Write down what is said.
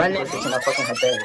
Vale. Es una fucking hotel.